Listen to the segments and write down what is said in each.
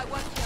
I won't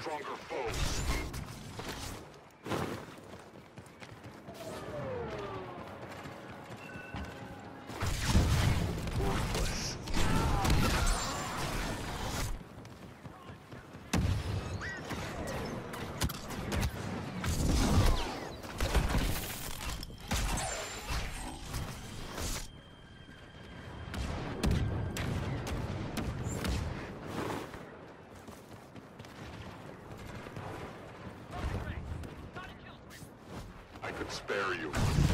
stronger foes. Could spare you.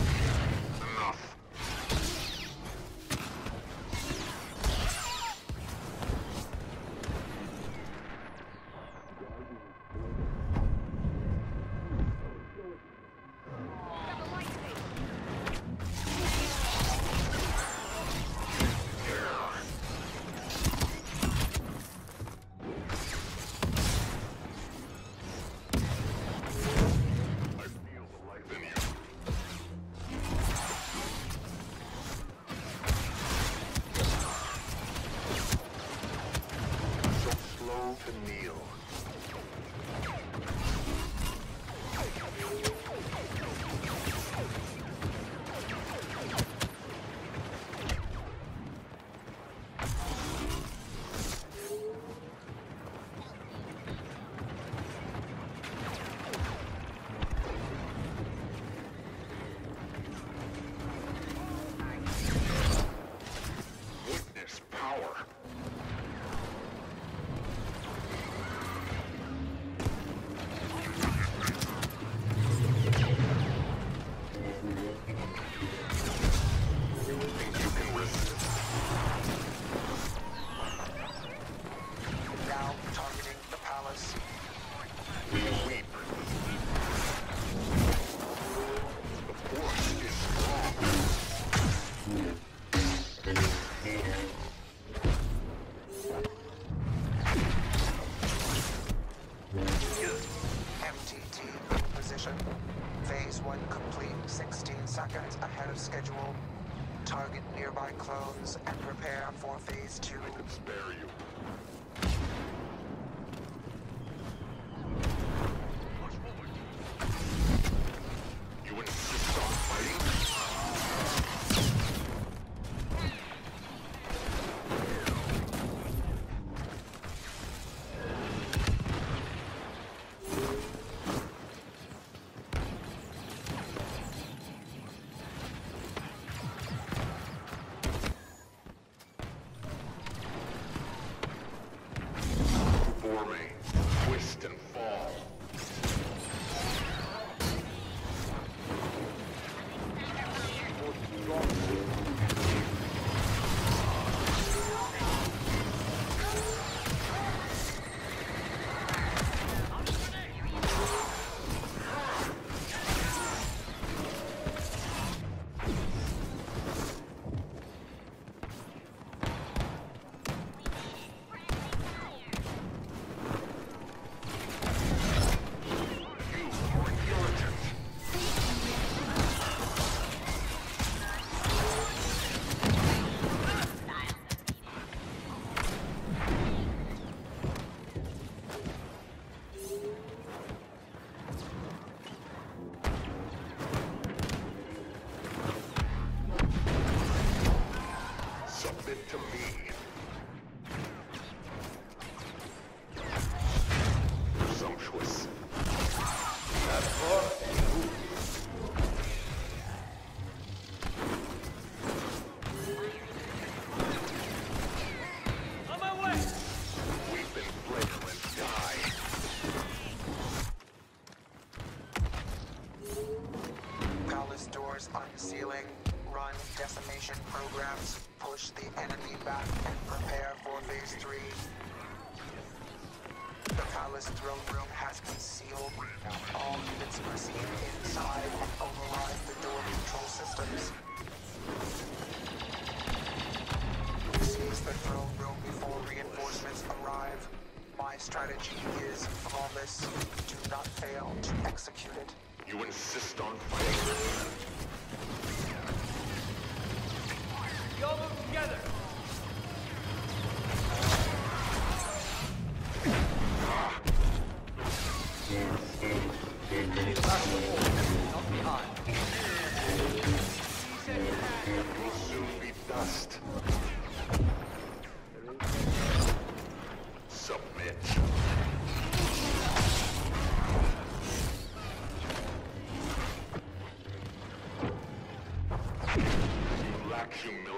My strategy is flawless. Do not fail to execute it. You insist on fighting.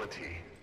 ability.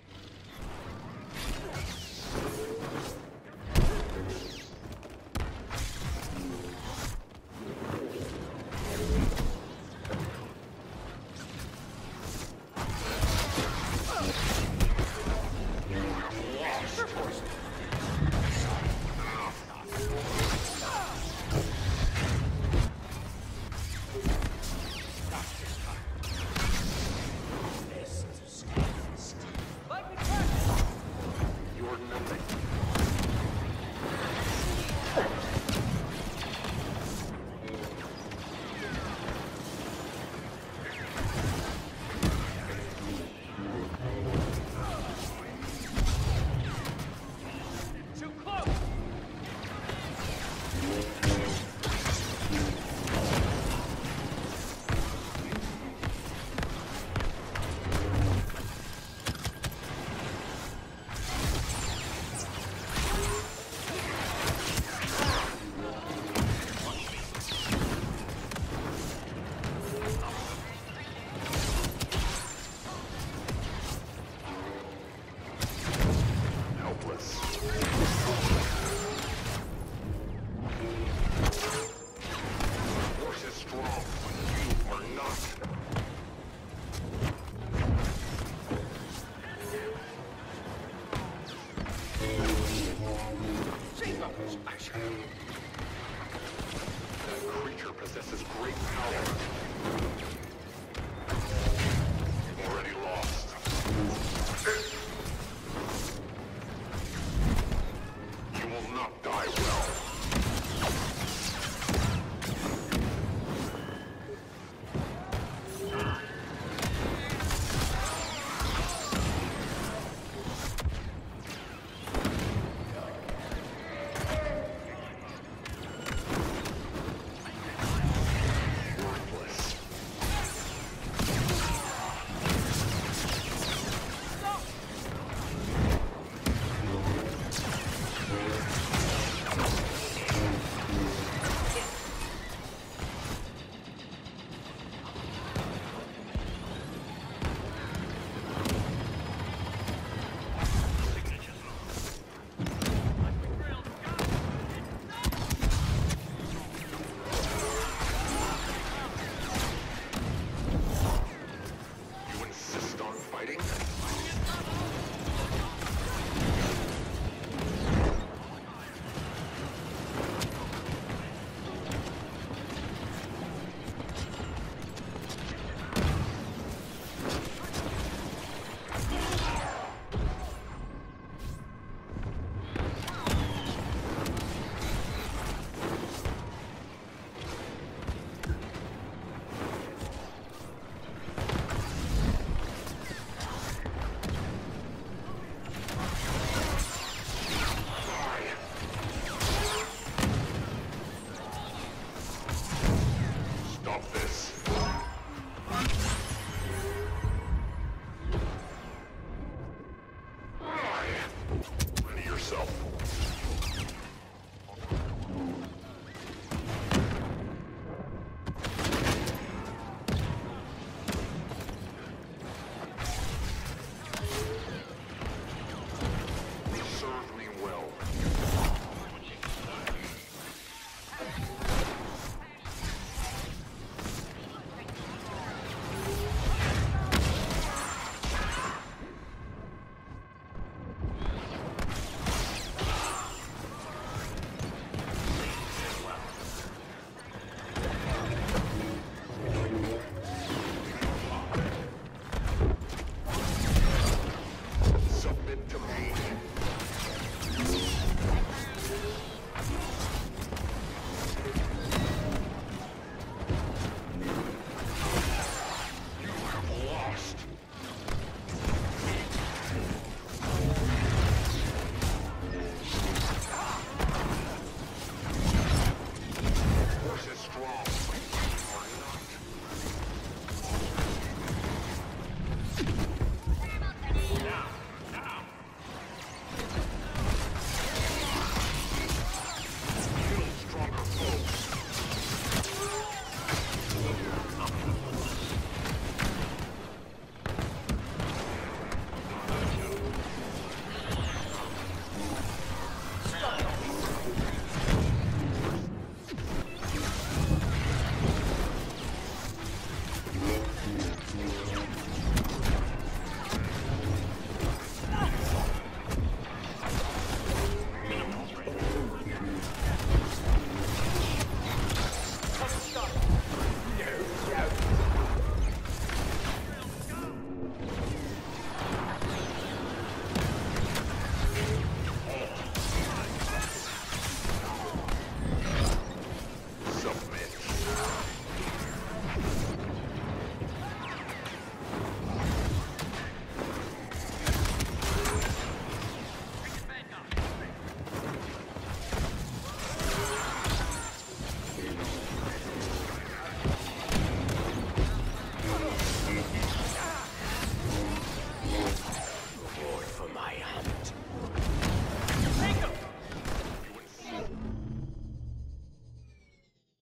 Yeah.